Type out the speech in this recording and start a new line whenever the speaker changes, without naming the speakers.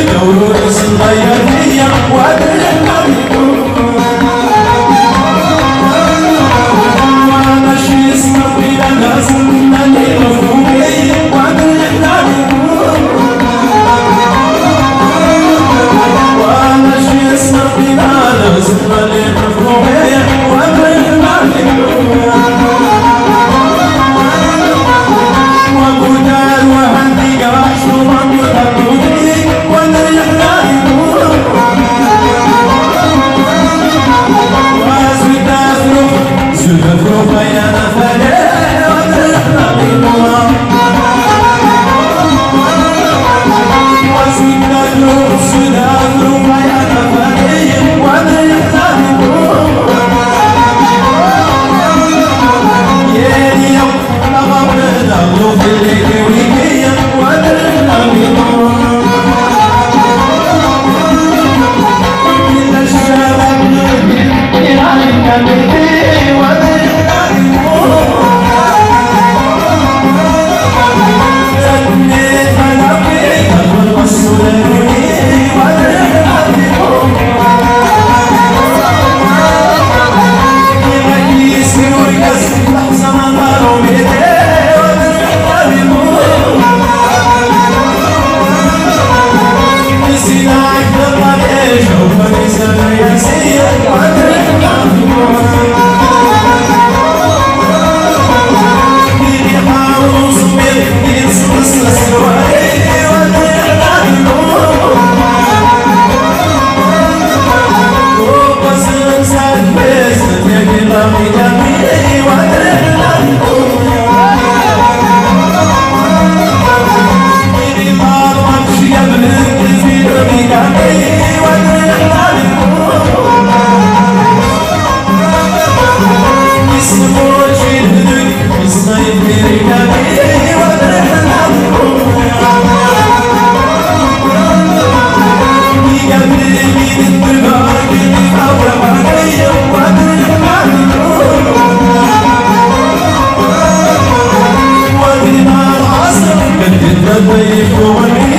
yavru arasında yer değil Hallelujah.